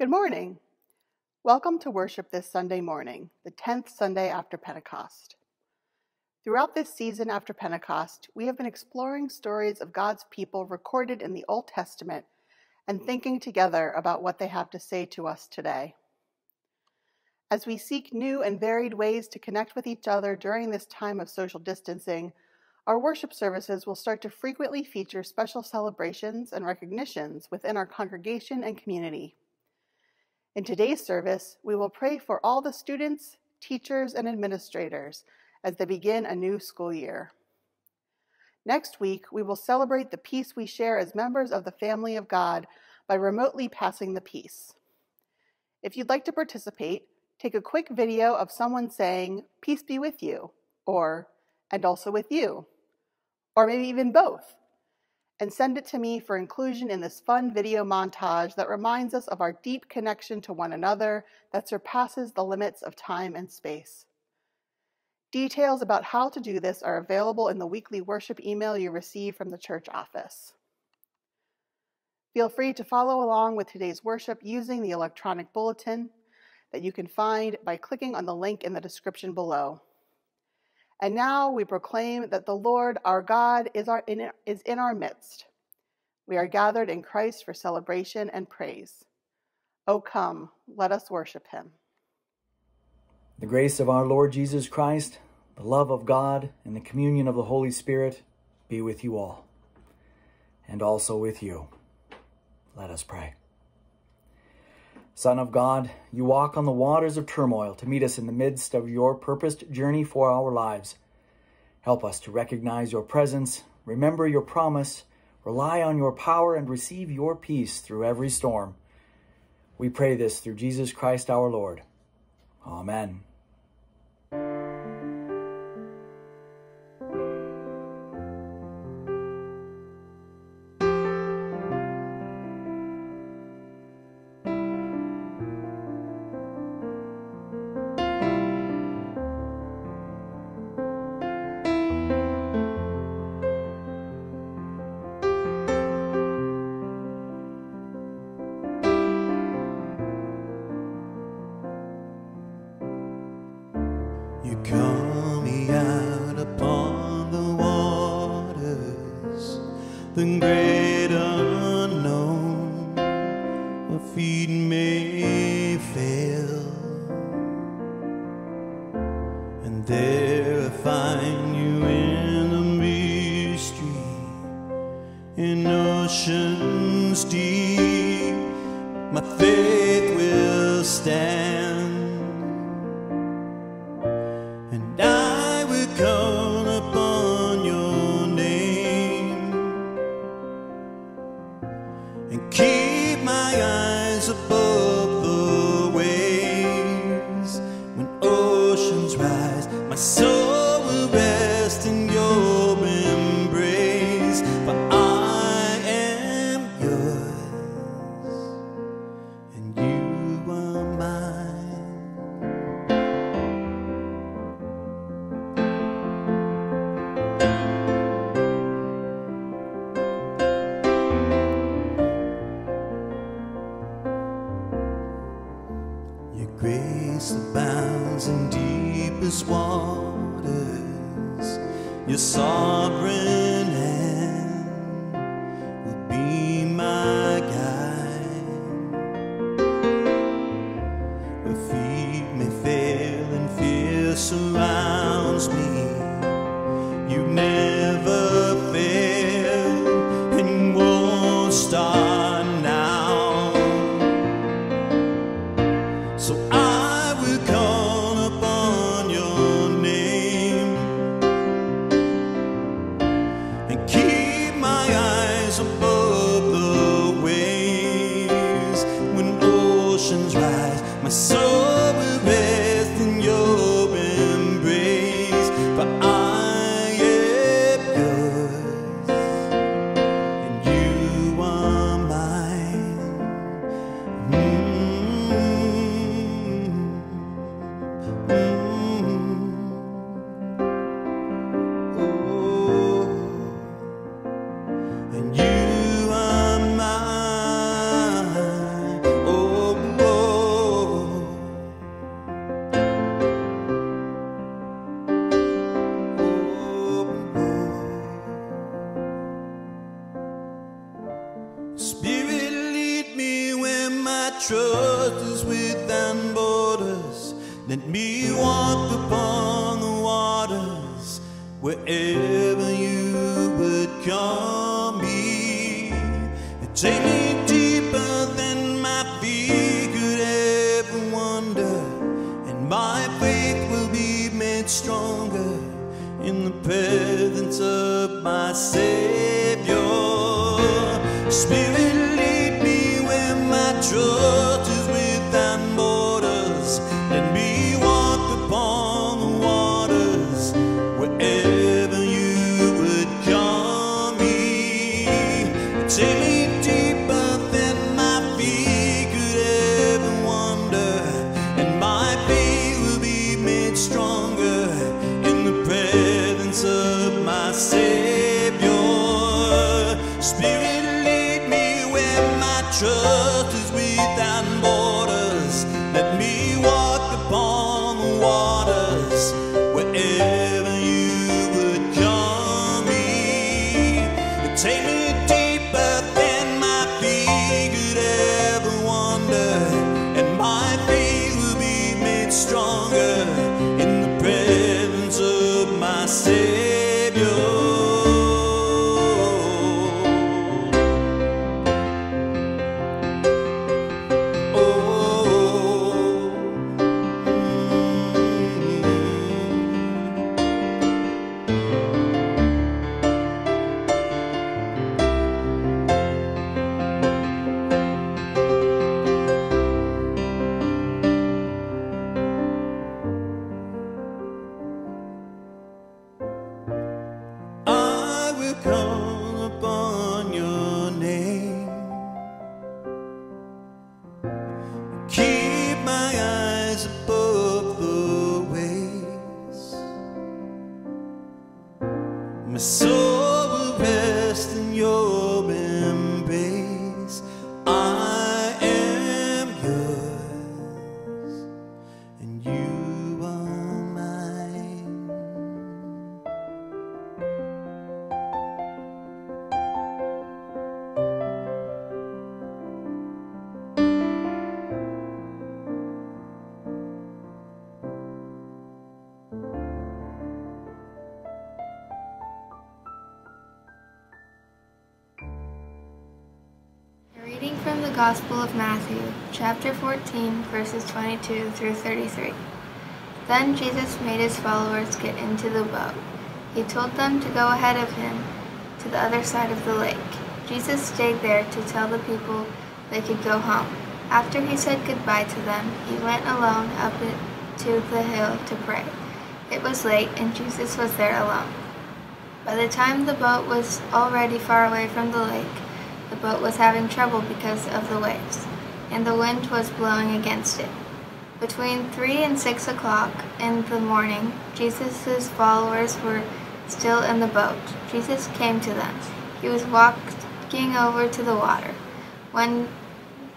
Good morning. Welcome to worship this Sunday morning, the 10th Sunday after Pentecost. Throughout this season after Pentecost, we have been exploring stories of God's people recorded in the Old Testament and thinking together about what they have to say to us today. As we seek new and varied ways to connect with each other during this time of social distancing, our worship services will start to frequently feature special celebrations and recognitions within our congregation and community. In today's service, we will pray for all the students, teachers, and administrators as they begin a new school year. Next week, we will celebrate the peace we share as members of the family of God by remotely passing the peace. If you'd like to participate, take a quick video of someone saying, Peace be with you, or, and also with you, or maybe even both, and send it to me for inclusion in this fun video montage that reminds us of our deep connection to one another that surpasses the limits of time and space. Details about how to do this are available in the weekly worship email you receive from the church office. Feel free to follow along with today's worship using the electronic bulletin that you can find by clicking on the link in the description below. And now we proclaim that the Lord our God is, our, in, is in our midst. We are gathered in Christ for celebration and praise. Oh, come, let us worship him. The grace of our Lord Jesus Christ, the love of God, and the communion of the Holy Spirit be with you all, and also with you. Let us pray. Son of God, you walk on the waters of turmoil to meet us in the midst of your purposed journey for our lives. Help us to recognize your presence, remember your promise, rely on your power, and receive your peace through every storm. We pray this through Jesus Christ our Lord. Amen. nothing. so Gospel of Matthew, chapter 14, verses 22 through 33. Then Jesus made his followers get into the boat. He told them to go ahead of him to the other side of the lake. Jesus stayed there to tell the people they could go home. After he said goodbye to them, he went alone up to the hill to pray. It was late, and Jesus was there alone. By the time the boat was already far away from the lake, boat was having trouble because of the waves, and the wind was blowing against it. Between three and six o'clock in the morning, Jesus' followers were still in the boat. Jesus came to them. He was walking over to the water. When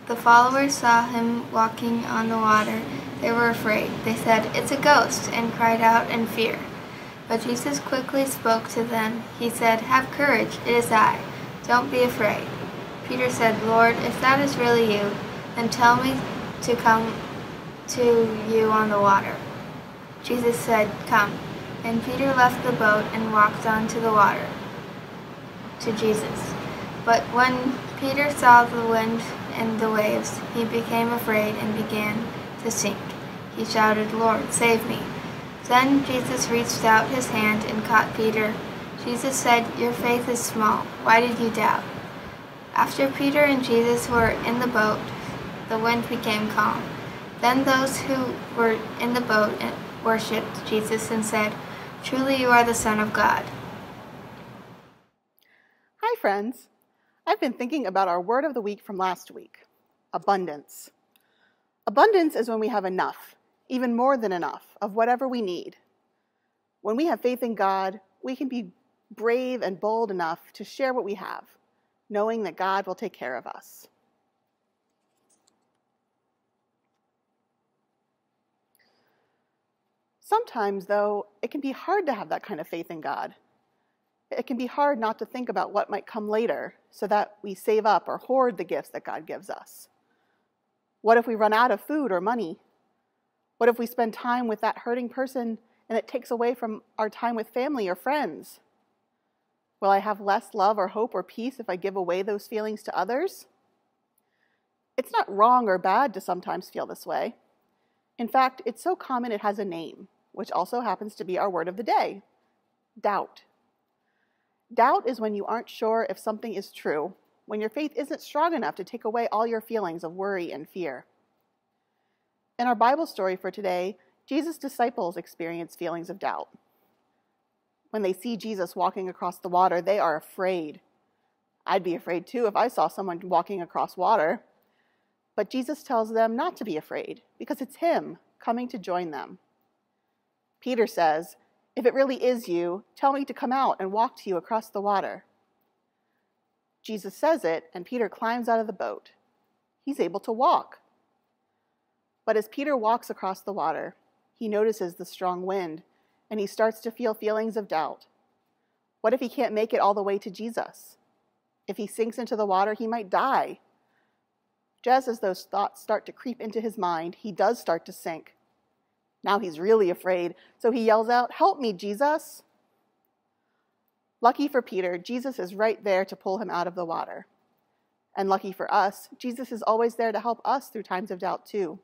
the followers saw him walking on the water, they were afraid. They said, It's a ghost, and cried out in fear. But Jesus quickly spoke to them. He said, Have courage, it is I. Don't be afraid. Peter said, Lord, if that is really you, then tell me to come to you on the water. Jesus said, Come. And Peter left the boat and walked onto the water to Jesus. But when Peter saw the wind and the waves, he became afraid and began to sink. He shouted, Lord, save me. Then Jesus reached out his hand and caught Peter. Jesus said, Your faith is small. Why did you doubt? After Peter and Jesus were in the boat, the wind became calm. Then those who were in the boat worshipped Jesus and said, Truly you are the Son of God. Hi, friends. I've been thinking about our word of the week from last week abundance. Abundance is when we have enough, even more than enough, of whatever we need. When we have faith in God, we can be brave and bold enough to share what we have, knowing that God will take care of us. Sometimes, though, it can be hard to have that kind of faith in God. It can be hard not to think about what might come later so that we save up or hoard the gifts that God gives us. What if we run out of food or money? What if we spend time with that hurting person and it takes away from our time with family or friends? Will I have less love or hope or peace if I give away those feelings to others? It's not wrong or bad to sometimes feel this way. In fact, it's so common it has a name, which also happens to be our word of the day doubt. Doubt is when you aren't sure if something is true, when your faith isn't strong enough to take away all your feelings of worry and fear. In our Bible story for today, Jesus' disciples experience feelings of doubt. When they see Jesus walking across the water, they are afraid. I'd be afraid too if I saw someone walking across water. But Jesus tells them not to be afraid because it's Him coming to join them. Peter says, If it really is you, tell me to come out and walk to you across the water. Jesus says it, and Peter climbs out of the boat. He's able to walk. But as Peter walks across the water, he notices the strong wind and he starts to feel feelings of doubt. What if he can't make it all the way to Jesus? If he sinks into the water, he might die. Just as those thoughts start to creep into his mind, he does start to sink. Now he's really afraid, so he yells out, Help me, Jesus! Lucky for Peter, Jesus is right there to pull him out of the water. And lucky for us, Jesus is always there to help us through times of doubt, too.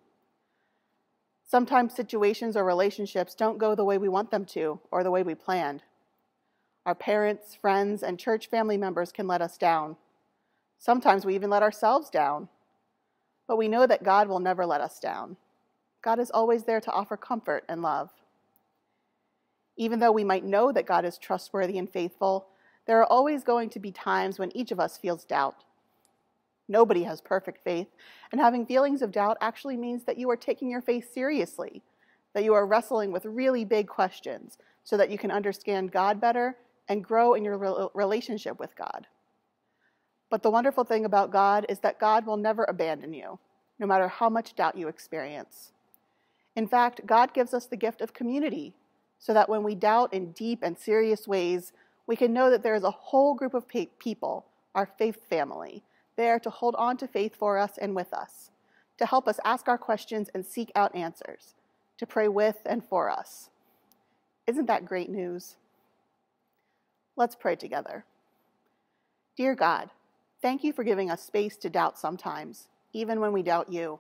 Sometimes situations or relationships don't go the way we want them to or the way we planned. Our parents, friends, and church family members can let us down. Sometimes we even let ourselves down. But we know that God will never let us down. God is always there to offer comfort and love. Even though we might know that God is trustworthy and faithful, there are always going to be times when each of us feels doubt. Nobody has perfect faith, and having feelings of doubt actually means that you are taking your faith seriously, that you are wrestling with really big questions so that you can understand God better and grow in your relationship with God. But the wonderful thing about God is that God will never abandon you, no matter how much doubt you experience. In fact, God gives us the gift of community so that when we doubt in deep and serious ways, we can know that there is a whole group of people, our faith family, there to hold on to faith for us and with us, to help us ask our questions and seek out answers, to pray with and for us. Isn't that great news? Let's pray together. Dear God, Thank you for giving us space to doubt sometimes, even when we doubt you.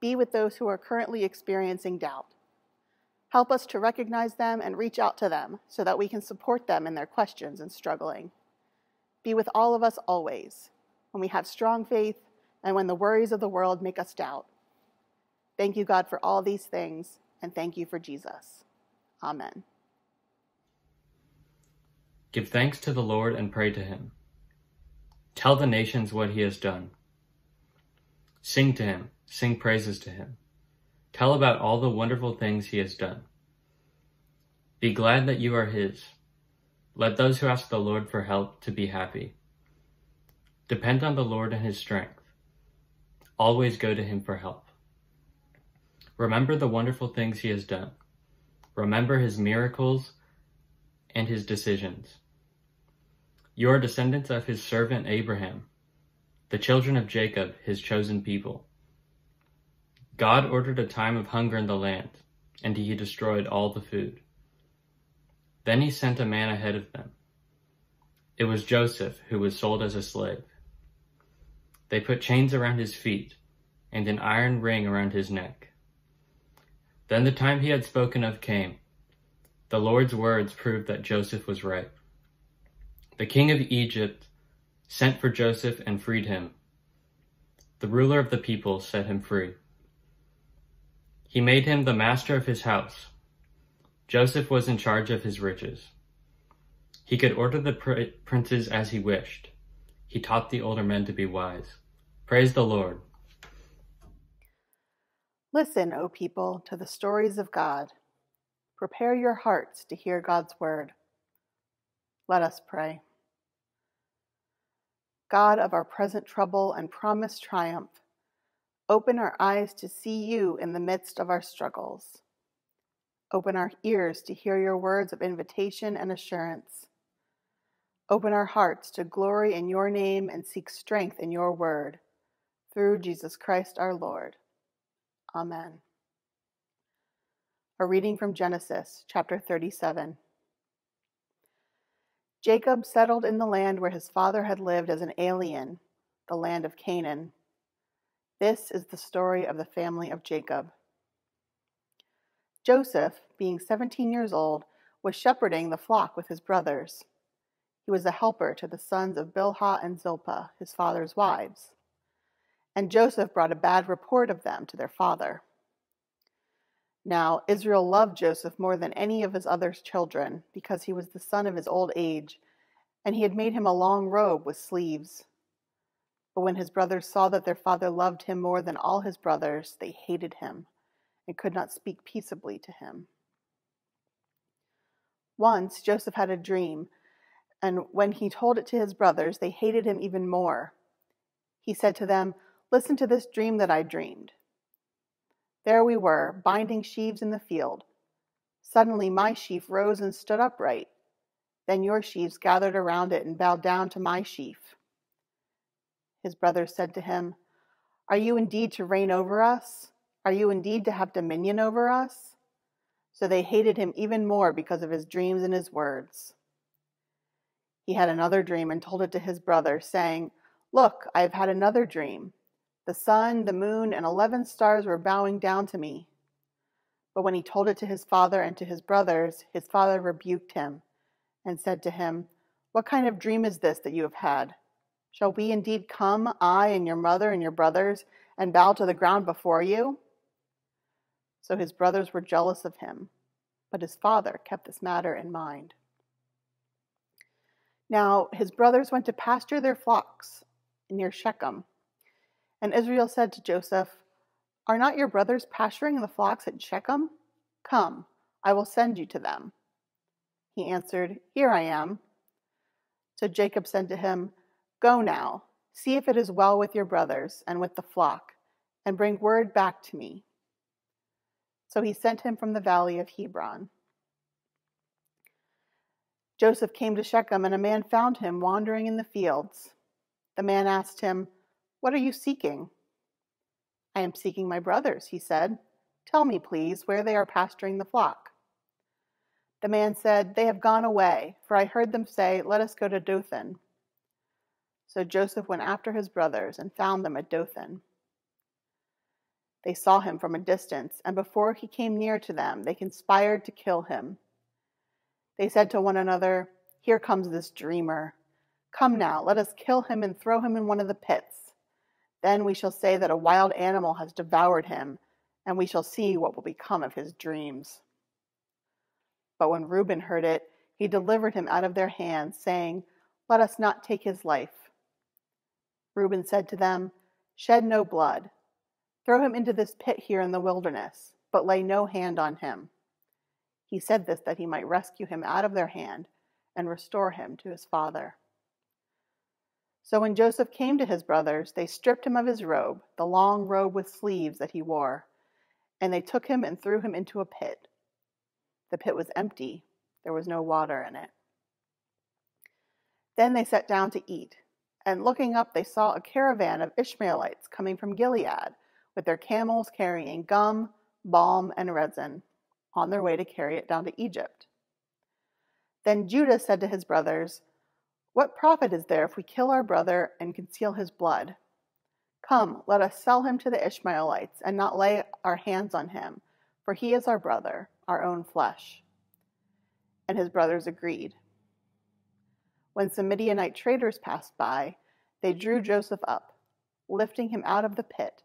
Be with those who are currently experiencing doubt. Help us to recognize them and reach out to them so that we can support them in their questions and struggling. Be with all of us always, when we have strong faith and when the worries of the world make us doubt. Thank you, God, for all these things, and thank you for Jesus. Amen. Give thanks to the Lord and pray to him. Tell the nations what he has done. Sing to him, sing praises to him. Tell about all the wonderful things he has done. Be glad that you are his. Let those who ask the Lord for help to be happy. Depend on the Lord and his strength. Always go to him for help. Remember the wonderful things he has done. Remember his miracles and his decisions. You are descendants of his servant Abraham, the children of Jacob, his chosen people. God ordered a time of hunger in the land, and he destroyed all the food. Then he sent a man ahead of them. It was Joseph who was sold as a slave. They put chains around his feet and an iron ring around his neck. Then the time he had spoken of came. The Lord's words proved that Joseph was right. The king of Egypt sent for Joseph and freed him. The ruler of the people set him free. He made him the master of his house. Joseph was in charge of his riches. He could order the pr princes as he wished. He taught the older men to be wise. Praise the Lord. Listen, O people, to the stories of God. Prepare your hearts to hear God's word. Let us pray. God of our present trouble and promised triumph, open our eyes to see you in the midst of our struggles. Open our ears to hear your words of invitation and assurance. Open our hearts to glory in your name and seek strength in your word. through Jesus Christ our Lord. Amen. A reading from Genesis chapter 37. Jacob settled in the land where his father had lived as an alien, the land of Canaan. This is the story of the family of Jacob. Joseph, being 17 years old, was shepherding the flock with his brothers. He was a helper to the sons of Bilhah and Zilpah, his father's wives. And Joseph brought a bad report of them to their father. Now Israel loved Joseph more than any of his other children, because he was the son of his old age, and he had made him a long robe with sleeves. But when his brothers saw that their father loved him more than all his brothers, they hated him and could not speak peaceably to him. Once Joseph had a dream, and when he told it to his brothers, they hated him even more. He said to them, Listen to this dream that I dreamed. There we were, binding sheaves in the field. Suddenly my sheaf rose and stood upright. Then your sheaves gathered around it and bowed down to my sheaf. His brothers said to him, Are you indeed to reign over us? Are you indeed to have dominion over us? So they hated him even more because of his dreams and his words. He had another dream and told it to his brother, saying, Look, I have had another dream. The sun, the moon, and eleven stars were bowing down to me. But when he told it to his father and to his brothers, his father rebuked him and said to him, What kind of dream is this that you have had? Shall we indeed come, I and your mother and your brothers, and bow to the ground before you? So his brothers were jealous of him, but his father kept this matter in mind. Now his brothers went to pasture their flocks near Shechem and Israel said to Joseph, Are not your brothers pasturing the flocks at Shechem? Come, I will send you to them. He answered, Here I am. So Jacob said to him, Go now, see if it is well with your brothers and with the flock, and bring word back to me. So he sent him from the valley of Hebron. Joseph came to Shechem, and a man found him wandering in the fields. The man asked him, what are you seeking? I am seeking my brothers, he said. Tell me, please, where they are pasturing the flock. The man said, They have gone away, for I heard them say, Let us go to Dothan. So Joseph went after his brothers and found them at Dothan. They saw him from a distance, and before he came near to them, they conspired to kill him. They said to one another, Here comes this dreamer. Come now, let us kill him and throw him in one of the pits. Then we shall say that a wild animal has devoured him, and we shall see what will become of his dreams. But when Reuben heard it, he delivered him out of their hands, saying, Let us not take his life. Reuben said to them, Shed no blood. Throw him into this pit here in the wilderness, but lay no hand on him. He said this that he might rescue him out of their hand and restore him to his father. So when Joseph came to his brothers, they stripped him of his robe, the long robe with sleeves that he wore, and they took him and threw him into a pit. The pit was empty, there was no water in it. Then they sat down to eat, and looking up, they saw a caravan of Ishmaelites coming from Gilead, with their camels carrying gum, balm, and resin, on their way to carry it down to Egypt. Then Judah said to his brothers, what profit is there if we kill our brother and conceal his blood? Come, let us sell him to the Ishmaelites and not lay our hands on him, for he is our brother, our own flesh. And his brothers agreed. When some Midianite traders passed by, they drew Joseph up, lifting him out of the pit,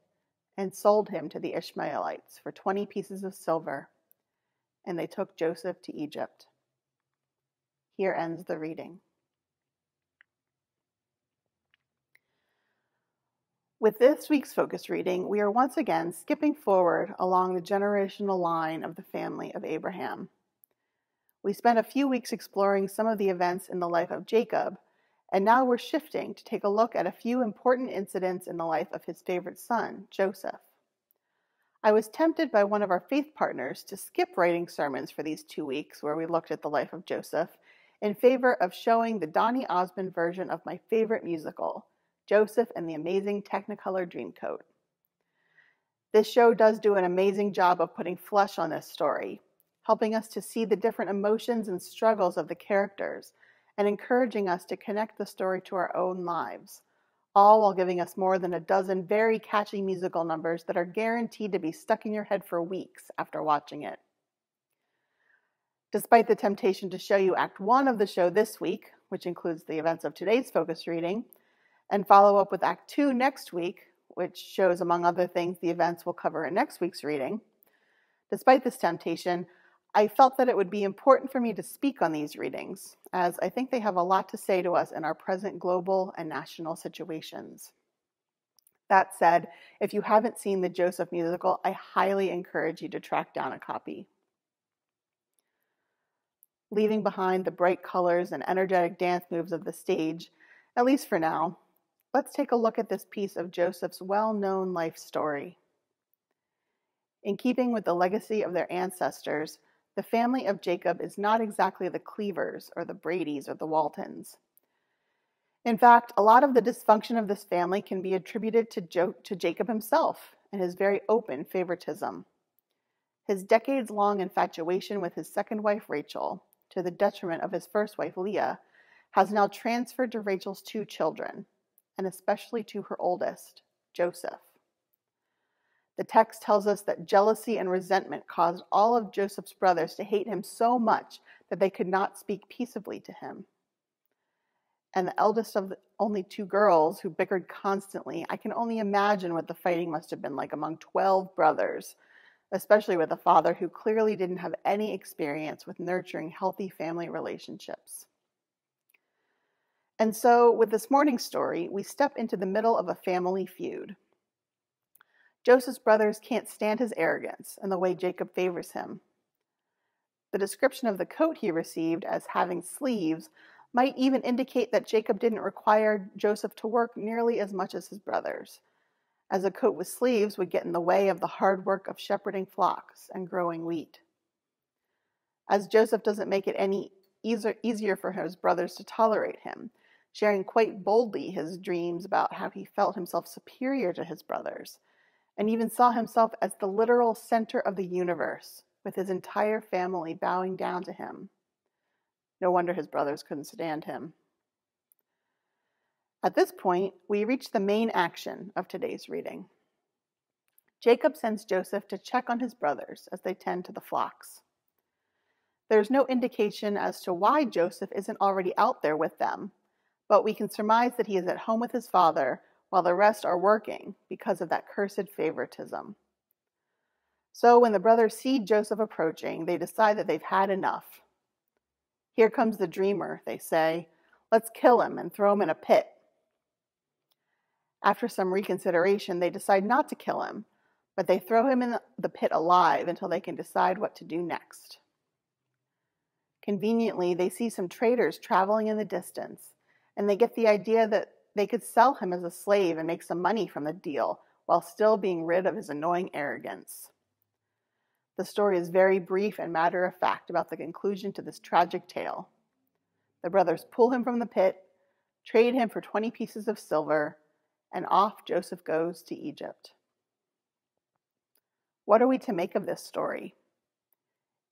and sold him to the Ishmaelites for twenty pieces of silver. And they took Joseph to Egypt. Here ends the reading. With this week's focus reading, we are once again skipping forward along the generational line of the family of Abraham. We spent a few weeks exploring some of the events in the life of Jacob, and now we're shifting to take a look at a few important incidents in the life of his favorite son, Joseph. I was tempted by one of our faith partners to skip writing sermons for these two weeks where we looked at the life of Joseph in favor of showing the Donny Osmond version of my favorite musical, Joseph and the Amazing Technicolor Dreamcoat. This show does do an amazing job of putting flesh on this story, helping us to see the different emotions and struggles of the characters, and encouraging us to connect the story to our own lives, all while giving us more than a dozen very catchy musical numbers that are guaranteed to be stuck in your head for weeks after watching it. Despite the temptation to show you Act 1 of the show this week, which includes the events of today's focus reading, and follow up with Act 2 next week, which shows, among other things, the events we'll cover in next week's reading. Despite this temptation, I felt that it would be important for me to speak on these readings, as I think they have a lot to say to us in our present global and national situations. That said, if you haven't seen the Joseph musical, I highly encourage you to track down a copy leaving behind the bright colors and energetic dance moves of the stage, at least for now, let's take a look at this piece of Joseph's well known life story. In keeping with the legacy of their ancestors, the family of Jacob is not exactly the Cleavers or the Bradys or the Waltons. In fact, a lot of the dysfunction of this family can be attributed to, jo- to Jacob himself and his very open favoritism. His decades long infatuation with his second wife, Rachel, to the detriment of his first wife, Leah, has now transferred to Rachel's two children, and especially to her oldest, Joseph. The text tells us that jealousy and resentment caused all of Joseph's brothers to hate him so much that they could not speak peaceably to him. And the eldest of the only two girls who bickered constantly, I can only imagine what the fighting must have been like among 12 brothers especially with a father who clearly didn't have any experience with nurturing healthy family relationships. And so, with this morning's story, we step into the middle of a family feud. Joseph's brothers can't stand his arrogance and the way Jacob favors him. The description of the coat he received as having sleeves might even indicate that Jacob didn't require Joseph to work nearly as much as his brothers as a coat with sleeves would get in the way of the hard work of shepherding flocks and growing wheat. As Joseph doesn't make it any easier for his brothers to tolerate him, sharing quite boldly his dreams about how he felt himself superior to his brothers, and even saw himself as the literal center of the universe, with his entire family bowing down to him. No wonder his brothers couldn't stand him. At this point, we reach the main action of today's reading. Jacob sends Joseph to check on his brothers as they tend to the flocks. There's no indication as to why Joseph isn't already out there with them, but we can surmise that he is at home with his father while the rest are working because of that cursed favoritism. So when the brothers see Joseph approaching, they decide that they've had enough. Here comes the dreamer, they say. Let's kill him and throw him in a pit. After some reconsideration, they decide not to kill him, but they throw him in the pit alive until they can decide what to do next. Conveniently, they see some traders traveling in the distance, and they get the idea that they could sell him as a slave and make some money from the deal while still being rid of his annoying arrogance. The story is very brief and matter of fact about the conclusion to this tragic tale. The brothers pull him from the pit, trade him for 20 pieces of silver, and off Joseph goes to Egypt. What are we to make of this story?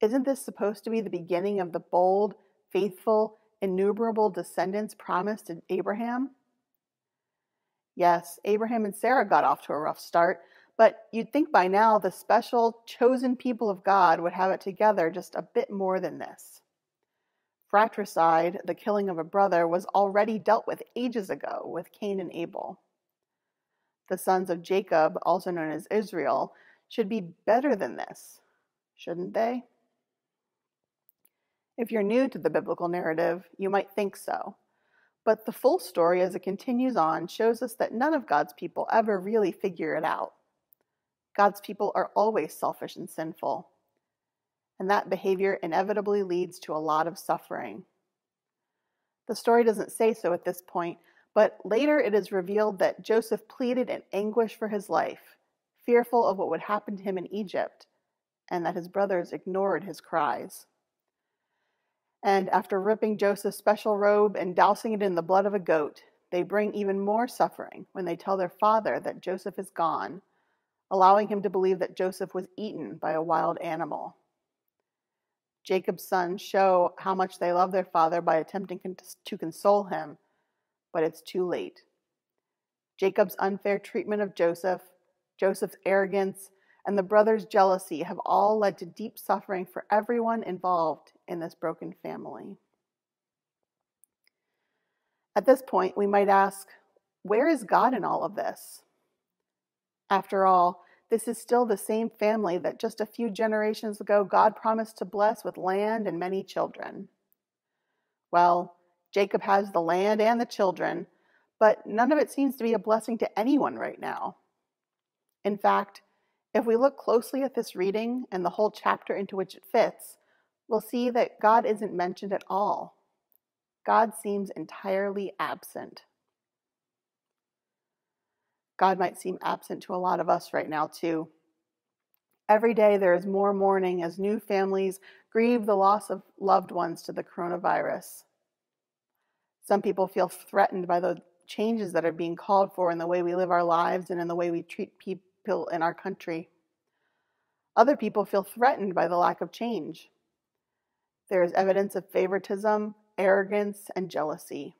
Isn't this supposed to be the beginning of the bold, faithful, innumerable descendants promised to Abraham? Yes, Abraham and Sarah got off to a rough start, but you'd think by now the special, chosen people of God would have it together just a bit more than this. Fratricide, the killing of a brother, was already dealt with ages ago with Cain and Abel the sons of Jacob, also known as Israel, should be better than this, shouldn't they? If you're new to the biblical narrative, you might think so. But the full story, as it continues on, shows us that none of God's people ever really figure it out. God's people are always selfish and sinful, and that behavior inevitably leads to a lot of suffering. The story doesn't say so at this point, but later it is revealed that Joseph pleaded in anguish for his life, fearful of what would happen to him in Egypt, and that his brothers ignored his cries. And after ripping Joseph's special robe and dousing it in the blood of a goat, they bring even more suffering when they tell their father that Joseph is gone, allowing him to believe that Joseph was eaten by a wild animal. Jacob's sons show how much they love their father by attempting to console him, but it's too late. Jacob's unfair treatment of Joseph, Joseph's arrogance, and the brothers' jealousy have all led to deep suffering for everyone involved in this broken family. At this point, we might ask, where is God in all of this? After all, this is still the same family that just a few generations ago God promised to bless with land and many children. Well, Jacob has the land and the children, but none of it seems to be a blessing to anyone right now. In fact, if we look closely at this reading and the whole chapter into which it fits, we'll see that God isn't mentioned at all. God seems entirely absent. God might seem absent to a lot of us right now, too. Every day there is more mourning as new families grieve the loss of loved ones to the coronavirus. Some people feel threatened by the changes that are being called for in the way we live our lives and in the way we treat people in our country. Other people feel threatened by the lack of change. There is evidence of favoritism, arrogance, and jealousy.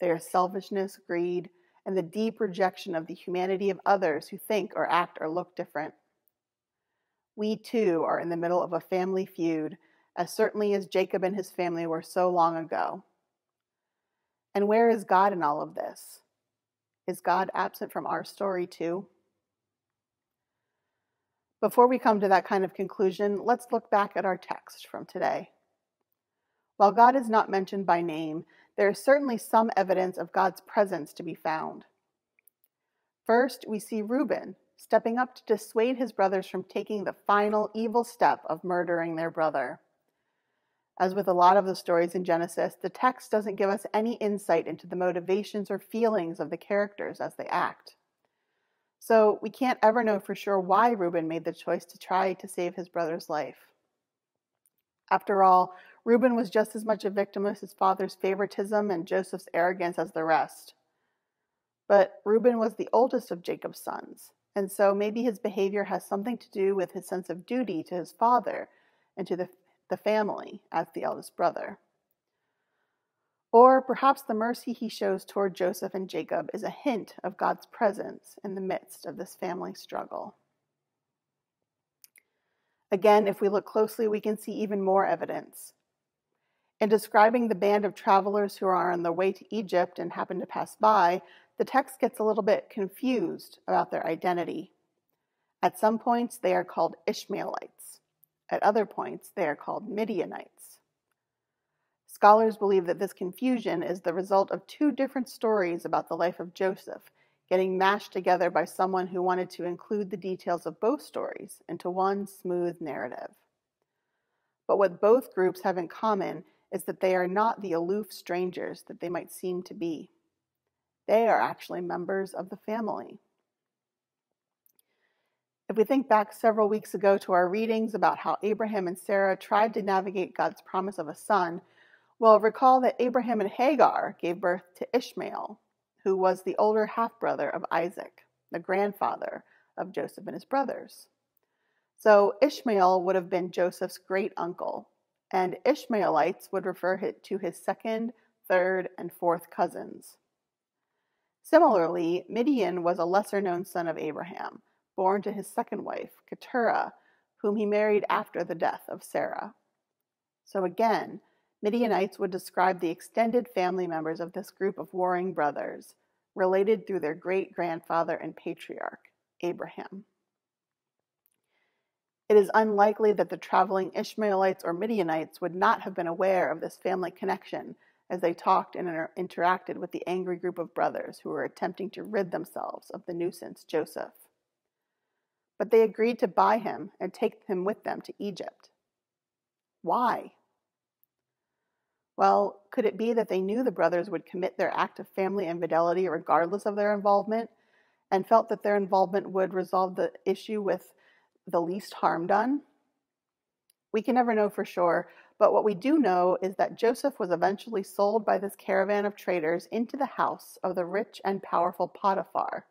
There is selfishness, greed, and the deep rejection of the humanity of others who think or act or look different. We too are in the middle of a family feud, as certainly as Jacob and his family were so long ago. And where is God in all of this? Is God absent from our story too? Before we come to that kind of conclusion, let's look back at our text from today. While God is not mentioned by name, there is certainly some evidence of God's presence to be found. First, we see Reuben stepping up to dissuade his brothers from taking the final evil step of murdering their brother. As with a lot of the stories in Genesis, the text doesn't give us any insight into the motivations or feelings of the characters as they act. So we can't ever know for sure why Reuben made the choice to try to save his brother's life. After all, Reuben was just as much a victim of his father's favoritism and Joseph's arrogance as the rest. But Reuben was the oldest of Jacob's sons, and so maybe his behavior has something to do with his sense of duty to his father and to the, the family as the eldest brother. Or perhaps the mercy he shows toward Joseph and Jacob is a hint of God's presence in the midst of this family struggle. Again, if we look closely, we can see even more evidence. In describing the band of travelers who are on their way to Egypt and happen to pass by, the text gets a little bit confused about their identity. At some points, they are called Ishmaelites. At other points, they are called Midianites. Scholars believe that this confusion is the result of two different stories about the life of Joseph getting mashed together by someone who wanted to include the details of both stories into one smooth narrative. But what both groups have in common is that they are not the aloof strangers that they might seem to be. They are actually members of the family. If we think back several weeks ago to our readings about how Abraham and Sarah tried to navigate God's promise of a son, well, recall that Abraham and Hagar gave birth to Ishmael, who was the older half brother of Isaac, the grandfather of Joseph and his brothers. So Ishmael would have been Joseph's great uncle, and Ishmaelites would refer to his second, third, and fourth cousins. Similarly, Midian was a lesser known son of Abraham, born to his second wife, Keturah, whom he married after the death of Sarah. So again, Midianites would describe the extended family members of this group of warring brothers, related through their great grandfather and patriarch, Abraham. It is unlikely that the traveling Ishmaelites or Midianites would not have been aware of this family connection as they talked and inter- interacted with the angry group of brothers who were attempting to rid themselves of the nuisance Joseph. But they agreed to buy him and take him with them to Egypt. Why? Well, could it be that they knew the brothers would commit their act of family infidelity regardless of their involvement, and felt that their involvement would resolve the issue with the least harm done? We can never know for sure, but what we do know is that Joseph was eventually sold by this caravan of traders into the house of the rich and powerful Potiphar,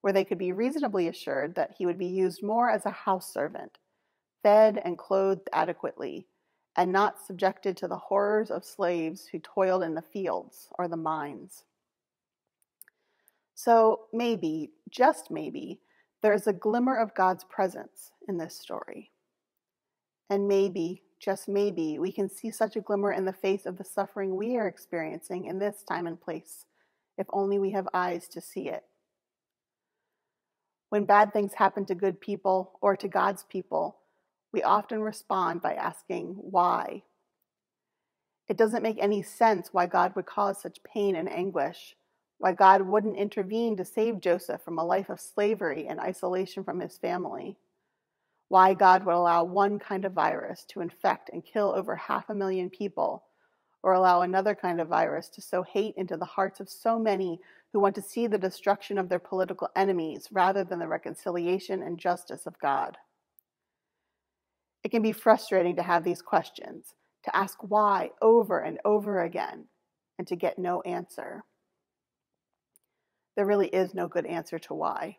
where they could be reasonably assured that he would be used more as a house servant, fed and clothed adequately, and not subjected to the horrors of slaves who toiled in the fields or the mines. So maybe, just maybe, there is a glimmer of God's presence in this story. And maybe, just maybe, we can see such a glimmer in the face of the suffering we are experiencing in this time and place, if only we have eyes to see it. When bad things happen to good people or to God's people, we often respond by asking, why? It doesn't make any sense why God would cause such pain and anguish, why God wouldn't intervene to save Joseph from a life of slavery and isolation from his family, why God would allow one kind of virus to infect and kill over half a million people, or allow another kind of virus to sow hate into the hearts of so many who want to see the destruction of their political enemies rather than the reconciliation and justice of God. It can be frustrating to have these questions, to ask why over and over again, and to get no answer. There really is no good answer to why.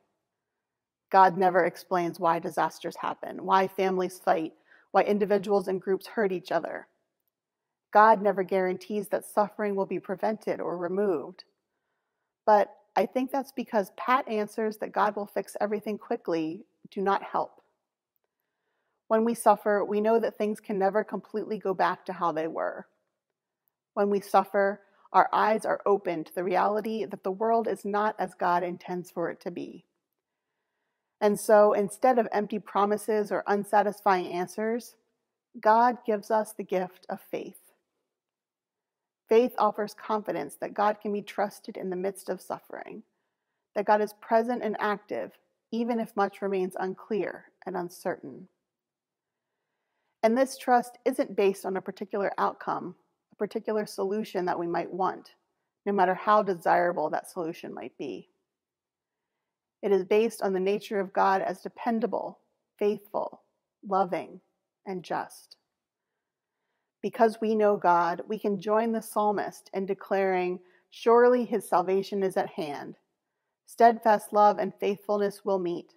God never explains why disasters happen, why families fight, why individuals and groups hurt each other. God never guarantees that suffering will be prevented or removed. But I think that's because pat answers that God will fix everything quickly do not help. When we suffer, we know that things can never completely go back to how they were. When we suffer, our eyes are open to the reality that the world is not as God intends for it to be. And so instead of empty promises or unsatisfying answers, God gives us the gift of faith. Faith offers confidence that God can be trusted in the midst of suffering, that God is present and active, even if much remains unclear and uncertain. And this trust isn't based on a particular outcome, a particular solution that we might want, no matter how desirable that solution might be. It is based on the nature of God as dependable, faithful, loving, and just. Because we know God, we can join the psalmist in declaring, Surely his salvation is at hand. Steadfast love and faithfulness will meet.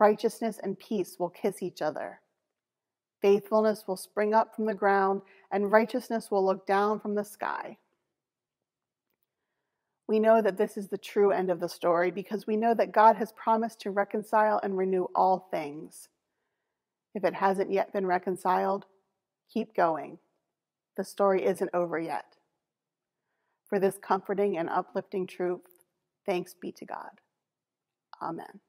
Righteousness and peace will kiss each other. Faithfulness will spring up from the ground, and righteousness will look down from the sky. We know that this is the true end of the story because we know that God has promised to reconcile and renew all things. If it hasn't yet been reconciled, keep going. The story isn't over yet. For this comforting and uplifting truth, thanks be to God. Amen.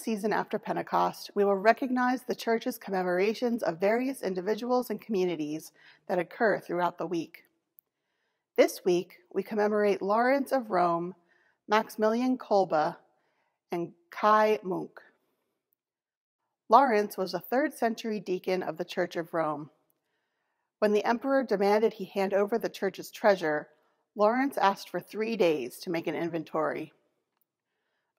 Season after Pentecost, we will recognize the Church's commemorations of various individuals and communities that occur throughout the week. This week, we commemorate Lawrence of Rome, Maximilian Kolbe, and Kaj Munk. Lawrence was a third century deacon of the Church of Rome. When the emperor demanded he hand over the church's treasure, Lawrence asked for three days to make an inventory.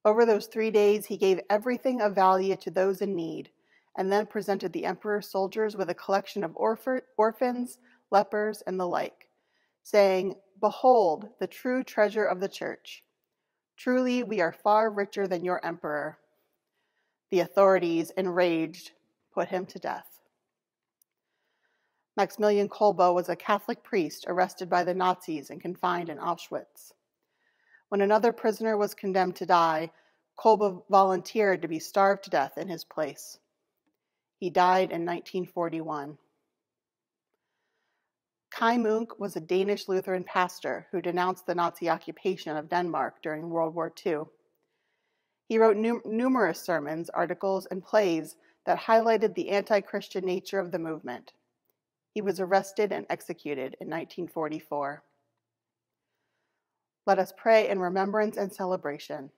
Over those three days, he gave everything of value to those in need, and then presented the emperor's soldiers with a collection of orph- orphans, lepers, and the like, saying, Behold, the true treasure of the church. Truly, we are far richer than your emperor. The authorities, enraged, put him to death. Maximilian Kolbe was a Catholic priest arrested by the Nazis and confined in Auschwitz. When another prisoner was condemned to die, Kolbe volunteered to be starved to death in his place. He died in 1941. Kaj Munk was a Danish Lutheran pastor who denounced the Nazi occupation of Denmark during World War II. He wrote num- numerous sermons, articles, and plays that highlighted the anti Christian nature of the movement. He was arrested and executed in 1944. Let us pray in remembrance and celebration.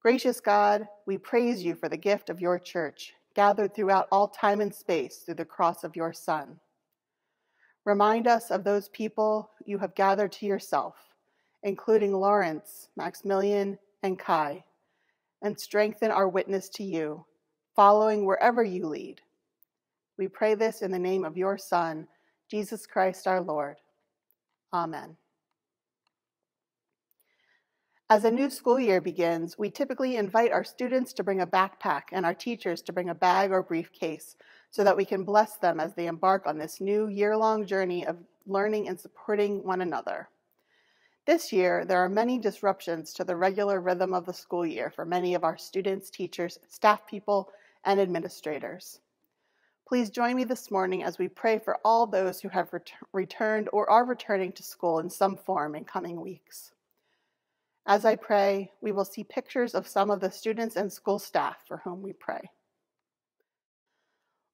Gracious God, we praise you for the gift of your church, gathered throughout all time and space through the cross of your Son. Remind us of those people you have gathered to yourself, including Lawrence, Maximilian, and Kaj, and strengthen our witness to you, following wherever you lead. We pray this in the name of your Son, Jesus Christ our Lord. Amen. As a new school year begins, we typically invite our students to bring a backpack and our teachers to bring a bag or briefcase so that we can bless them as they embark on this new year long journey of learning and supporting one another. This year, there are many disruptions to the regular rhythm of the school year for many of our students, teachers, staff people, and administrators. Please join me this morning as we pray for all those who have ret- returned or are returning to school in some form in coming weeks. As I pray, we will see pictures of some of the students and school staff for whom we pray.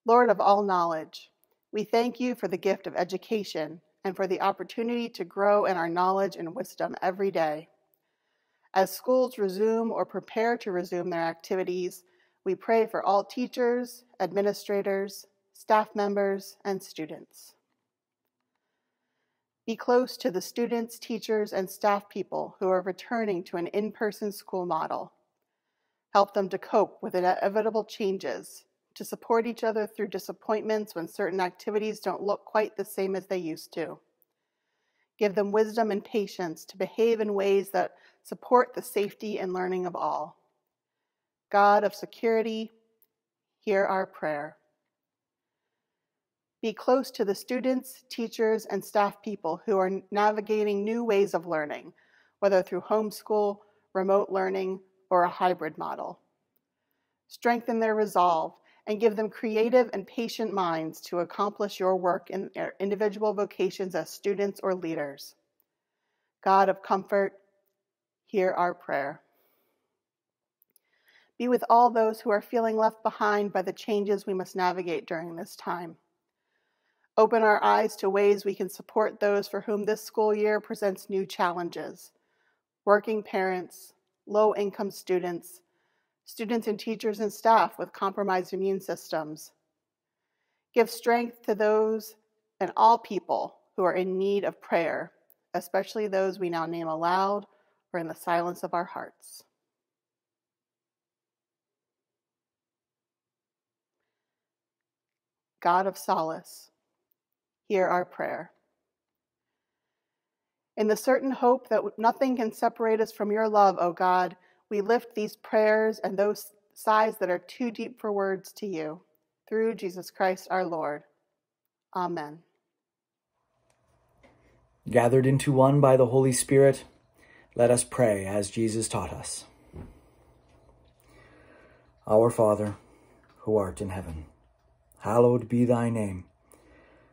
Lord of all knowledge, we thank you for the gift of education and for the opportunity to grow in our knowledge and wisdom every day. As schools resume or prepare to resume their activities, we pray for all teachers, administrators, staff members, and students. Be close to the students, teachers, and staff people who are returning to an in person school model. Help them to cope with inevitable changes, to support each other through disappointments when certain activities don't look quite the same as they used to. Give them wisdom and patience to behave in ways that support the safety and learning of all. God of security, hear our prayer. Be close to the students, teachers, and staff people who are navigating new ways of learning, whether through homeschool, remote learning, or a hybrid model. Strengthen their resolve and give them creative and patient minds to accomplish your work in their individual vocations as students or leaders. God of comfort, hear our prayer. Be with all those who are feeling left behind by the changes we must navigate during this time. Open our eyes to ways we can support those for whom this school year presents new challenges working parents, low income students, students and teachers and staff with compromised immune systems. Give strength to those and all people who are in need of prayer, especially those we now name aloud or in the silence of our hearts. God of solace, hear our prayer. In the certain hope that nothing can separate us from your love, O God, we lift these prayers and those sighs that are too deep for words to you. Through Jesus Christ our Lord. Amen. Gathered into one by the Holy Spirit, let us pray as Jesus taught us. Our Father, who art in heaven, hallowed be thy name.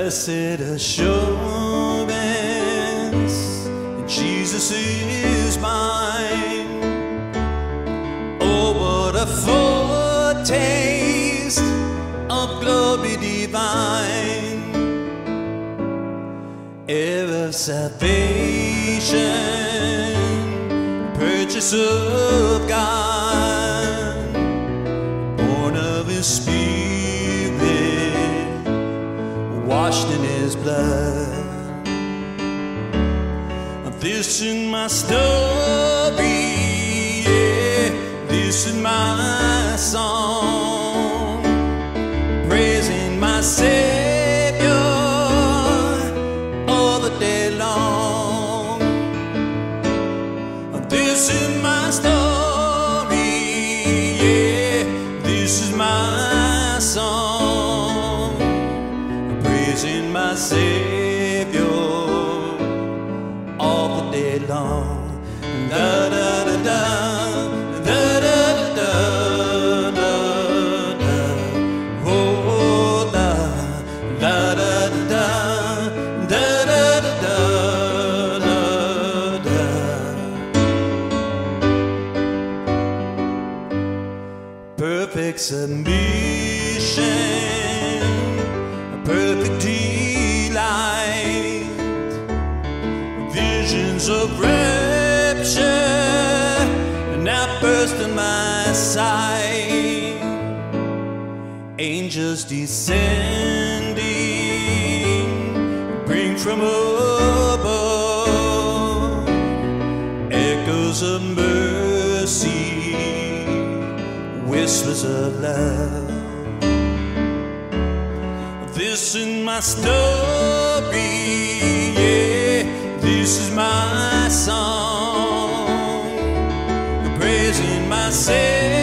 Blessed assurance, Jesus is mine. Oh, what a foretaste of glory divine, ever salvation, purchase of God, This is my story, yeah. This is my song, angels descending, bring from above echoes of mercy, whispers of love. This is my story, yeah. This is my song, praising my Savior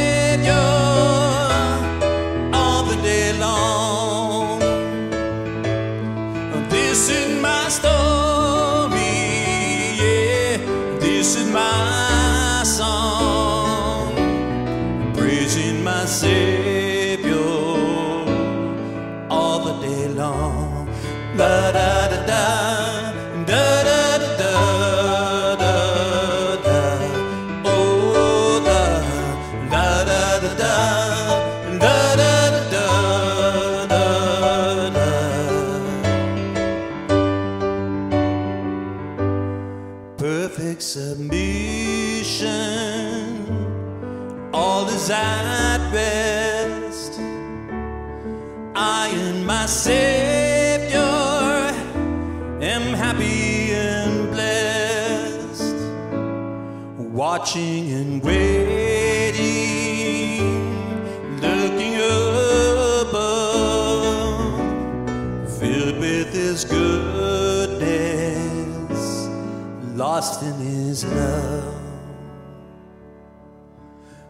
goodness, lost in his love.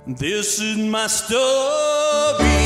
This is my story,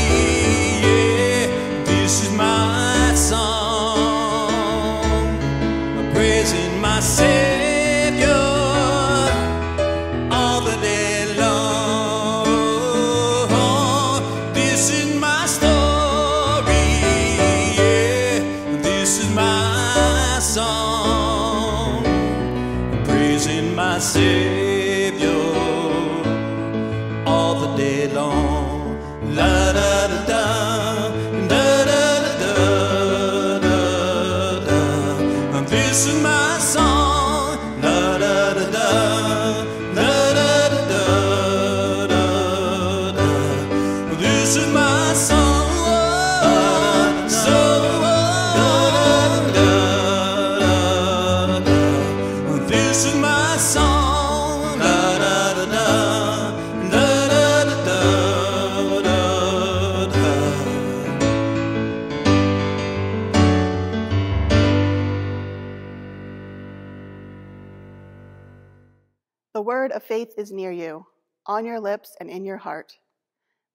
faith is near you, on your lips and in your heart.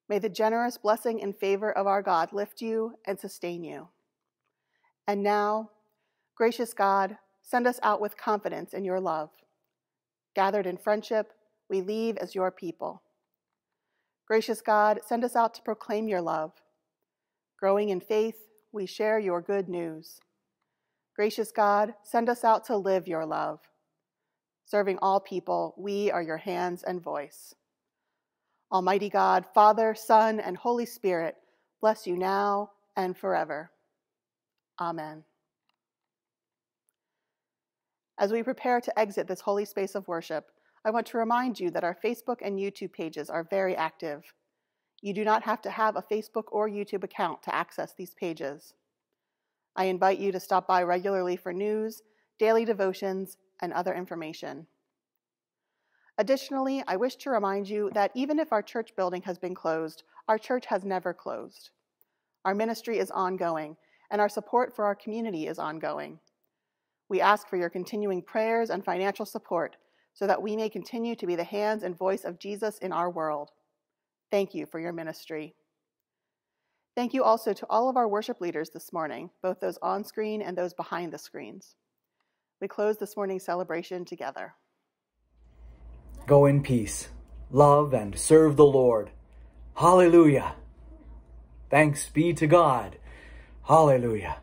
May the generous blessing and favor of our God lift you and sustain you. And now, gracious God, send us out with confidence in your love. Gathered in friendship, we leave as your people. Gracious God, send us out to proclaim your love. Growing in faith, we share your good news. Gracious God, send us out to live your love. Serving all people, we are your hands and voice. Almighty God, Father, Son, and Holy Spirit, bless you now and forever. Amen. As we prepare to exit this holy space of worship, I want to remind you that our Facebook and YouTube pages are very active. You do not have to have a Facebook or YouTube account to access these pages. I invite you to stop by regularly for news, daily devotions, and other information. Additionally, I wish to remind you that even if our church building has been closed, our church has never closed. Our ministry is ongoing, and our support for our community is ongoing. We ask for your continuing prayers and financial support so that we may continue to be the hands and voice of Jesus in our world. Thank you for your ministry. Thank you also to all of our worship leaders this morning, both those on screen and those behind the screens. We close this morning's celebration together. Go in peace, love and serve the Lord. Hallelujah. Thanks be to God. Hallelujah.